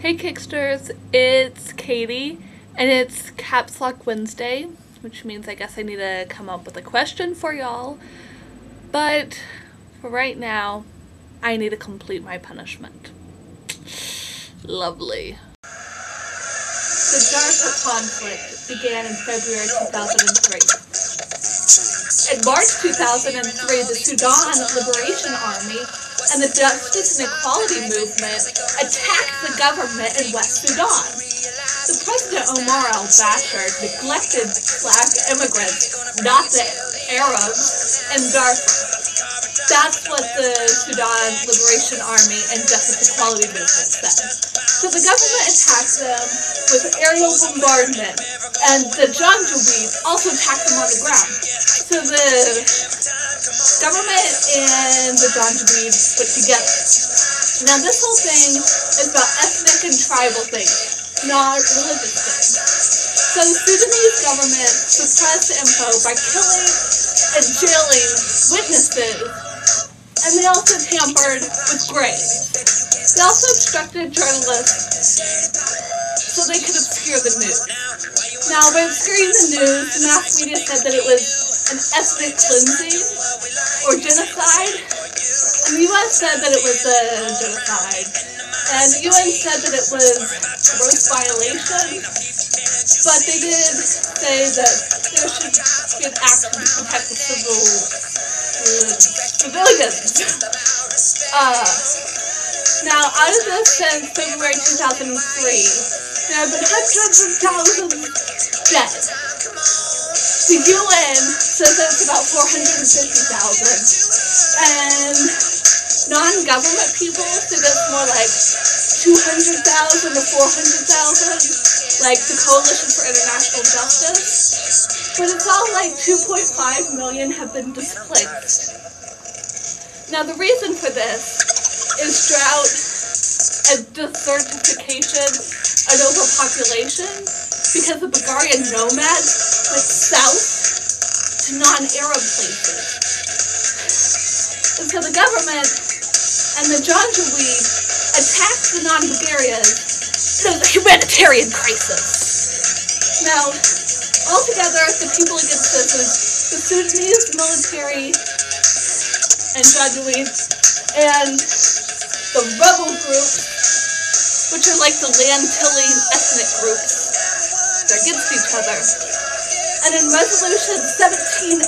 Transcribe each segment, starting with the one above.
Hey Kicksters, it's Katie, and it's Caps Lock Wednesday, which means I guess I need to come up with a question for y'all. But for right now, I need to complete my punishment. Lovely. The Darfur conflict began in February 2003. In March 2003, the Sudan Liberation Army and the Justice and Equality Movement attacked the government in West Sudan. The President Omar al-Bashir neglected black immigrants, not the Arabs, in Darfur. That's what the Sudan Liberation Army and Justice Equality Movement said. So the government attacked them with aerial bombardment, and the Janjaweed also attacked them on the ground. So the government and the Janjaweed put together. Now this whole thing is about ethnic and tribal things, not religious things. So the Sudanese government suppressed info by killing and jailing witnesses, and they also tampered with graves. They also obstructed journalists so they could obscure the news. Now, by obscuring the news, the mass media said that it was an ethnic cleansing or genocide. And the U.S. said that it was a genocide. And the UN said that it was gross violation. But they did say that there should be an action to protect the civil civilians. Uh, now, out of this since February 2003, there have been hundreds of thousands dead. The UN says that it's about 450,000. And um, non-government people that it's more like 200,000 to 400,000, like the Coalition for International Justice. But it's all like 2.5 million have been displaced. Now, the reason for this is drought and desertification and overpopulation because the Bulgarian nomads went south to non-Arab places. And so the government and the Janjaweed attacked the non-Bulgarians. It was a humanitarian crisis. Now, altogether, the people against this is the Sudanese military and Janjaweed and the rebel groups, which are like the land-tilling ethnic groups. They're against each other. And in Resolution 1706,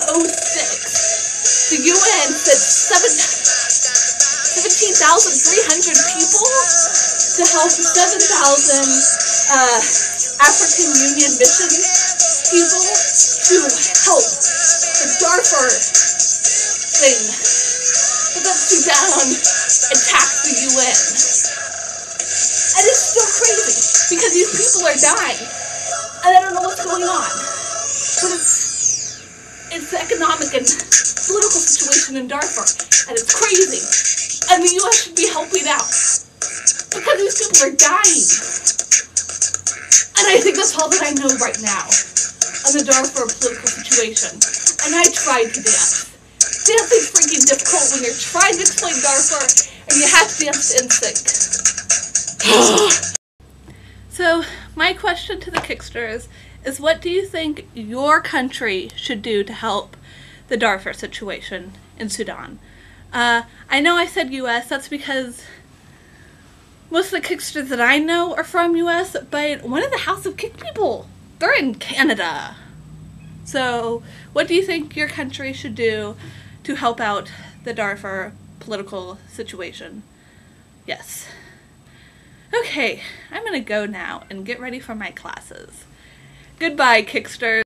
the UN said 17,300 people to help 7,000 uh, African Union mission people to help the Darfur thing. But then Sudan attacked the UN. And it's so crazy because these people are dying. And I don't know what's going on. But it's it's the economic and political situation in Darfur. And it's crazy. And the US should be helping out. Because these people are dying. And I think that's all that I know right now on the Darfur political situation. And I tried to dance. Dancing's freaking difficult when you're trying to explain Darfur and you have to dance in sync. so, my question to the Kicksters is what do you think your country should do to help the Darfur situation in Sudan? Uh, I know I said US, that's because most of the Kicksters that I know are from US, but one of the House of Kick people, they're in Canada. So, what do you think your country should do to help out the Darfur political situation? Yes. Okay, I'm gonna go now and get ready for my classes. Goodbye, Kicksters.